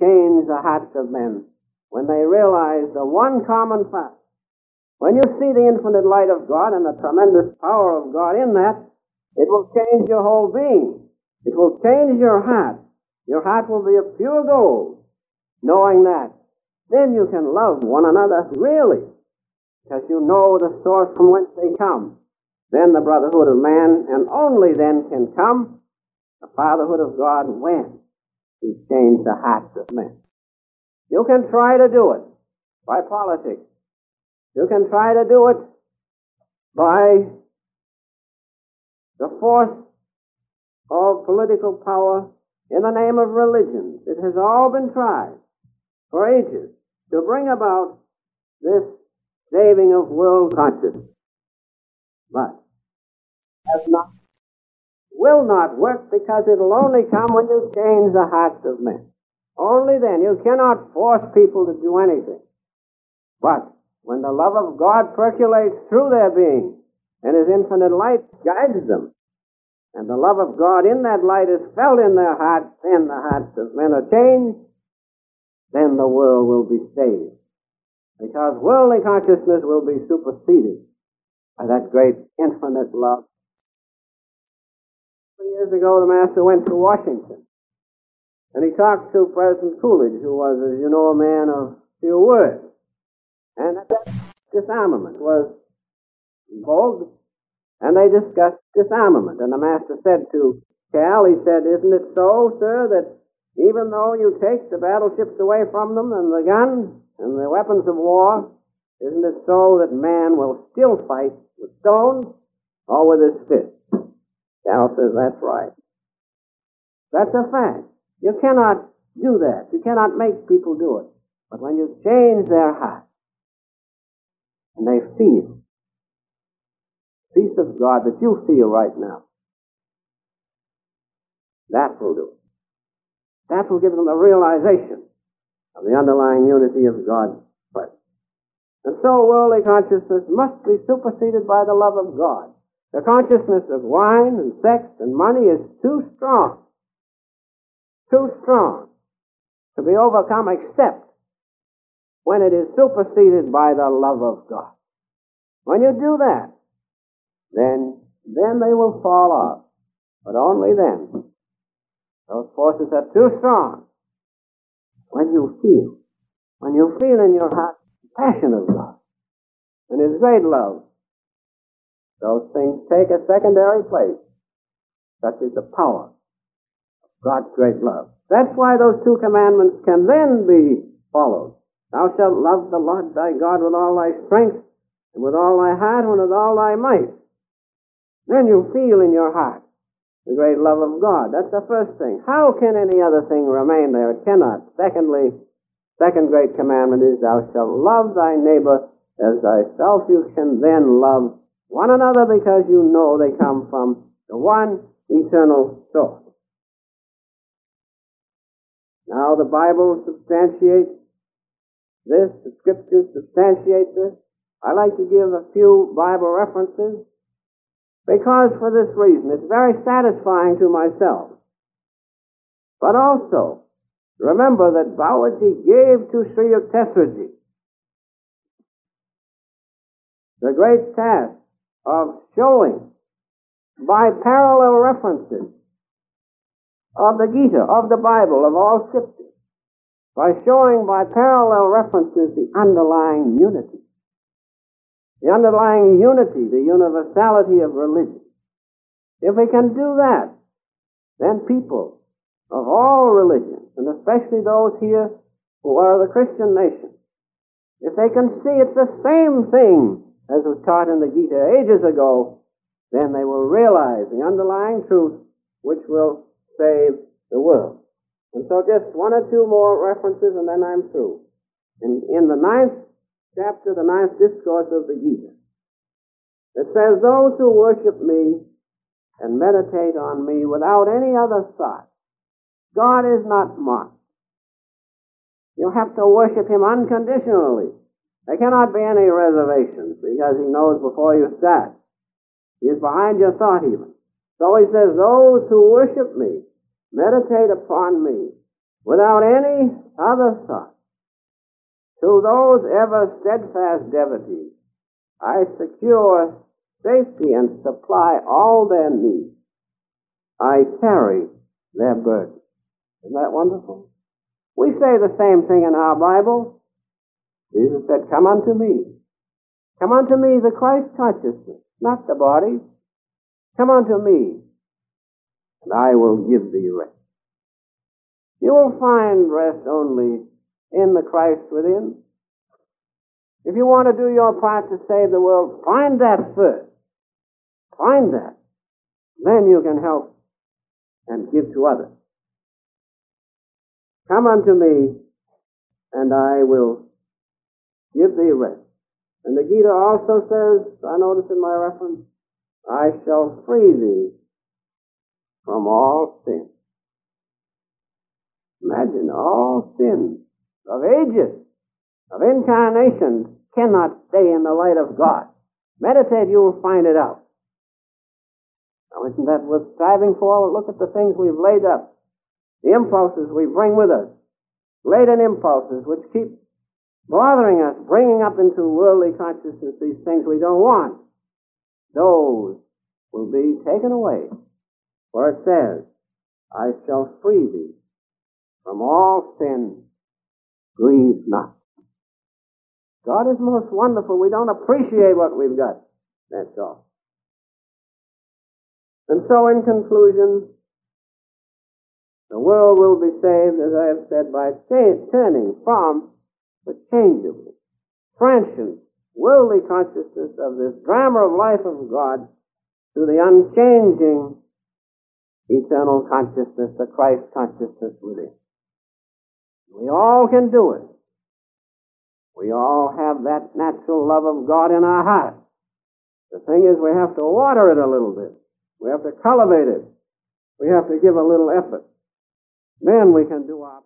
change the hearts of men when they realize the one common fact. When you see the infinite light of God and the tremendous power of God in that, it will change your whole being. It will change your heart. Your heart will be of pure gold, knowing that. Then you can love one another really, because you know the source from whence they come. Then the brotherhood of man, and only then can come the fatherhood of God when He changed the hearts of men. You can try to do it by politics. You can try to do it by the force of political power in the name of religion. It has all been tried for ages to bring about this saving of world consciousness. But has not, will not work because it'll only come when you change the hearts of men. Only then. You cannot force people to do anything. But when the love of God percolates through their being and His infinite light guides them, and the love of God in that light is felt in their hearts, then the hearts of men are changed, then the world will be saved. Because worldly consciousness will be superseded by that great infinite love. Years ago, the Master went to Washington. And he talked to President Coolidge, who was, as you know, a man of few words. And disarmament was involved, and they discussed disarmament. And the master said to Cal, he said, Isn't it so, sir, that even though you take the battleships away from them and the guns and the weapons of war, isn't it so that man will still fight with stones or with his fists? Cal says, That's right. That's a fact. You cannot do that. You cannot make people do it. But when you change their heart and they feel peace of God that you feel right now, that will do it. That will give them the realization of the underlying unity of God's presence. And so worldly consciousness must be superseded by the love of God. The consciousness of wine and sex and money is too strong too strong to be overcome except when it is superseded by the love of God. When you do that, then, then they will fall off. But only then. Those forces are too strong. When you feel, when you feel in your heart the passion of God and His great love, those things take a secondary place. Such is the power God's great love. That's why those two commandments can then be followed. Thou shalt love the Lord thy God with all thy strength, and with all thy heart, and with all thy might. Then you feel in your heart the great love of God. That's the first thing. How can any other thing remain there? It cannot. Secondly, second great commandment is thou shalt love thy neighbor as thyself. You can then love one another because you know they come from the one eternal source. Now the Bible substantiates this, the scriptures substantiate this. I like to give a few Bible references because for this reason it's very satisfying to myself. But also, remember that Babaji gave to Sri Yukteswarji the great task of showing by parallel references of the Gita, of the Bible, of all scriptures, by showing by parallel references the underlying unity. The underlying unity, the universality of religion. If we can do that, then people of all religions, and especially those here who are the Christian nation, if they can see it's the same thing as was taught in the Gita ages ago, then they will realize the underlying truth which will save the world. And so just one or two more references and then I'm through. In, in the ninth chapter, the ninth discourse of the Gita, it says, Those who worship me and meditate on me without any other thought, God is not mocked. You have to worship Him unconditionally. There cannot be any reservations because He knows before you start. He is behind your thought even. So he says, those who worship me, meditate upon me, without any other thought. To those ever steadfast devotees, I secure safety and supply all their needs. I carry their burden. Isn't that wonderful? We say the same thing in our Bible. Jesus said, Come unto me. Come unto me, the Christ consciousness, not the body. Come unto me, and I will give thee rest. You will find rest only in the Christ within. If you want to do your part to save the world, find that first. Find that. Then you can help and give to others. Come unto me, and I will give thee rest. And the Gita also says, I notice in my reference, I shall free thee from all sin. Imagine all sins of ages, of incarnations cannot stay in the light of God. Meditate, you will find it out. Now, isn't that worth striving for? Look at the things we've laid up, the impulses we bring with us, laden impulses which keep bothering us, bringing up into worldly consciousness these things we don't want. Those will be taken away. For it says, I shall free thee from all sin. Grieve not. God is most wonderful. We don't appreciate what we've got. That's all. And so, in conclusion, the world will be saved, as I have said, by turning from the changeable, transient, worldly consciousness of this drama of life of God to the unchanging eternal consciousness, the Christ consciousness within. We all can do it. We all have that natural love of God in our hearts. The thing is, we have to water it a little bit. We have to cultivate it. We have to give a little effort. Then we can do our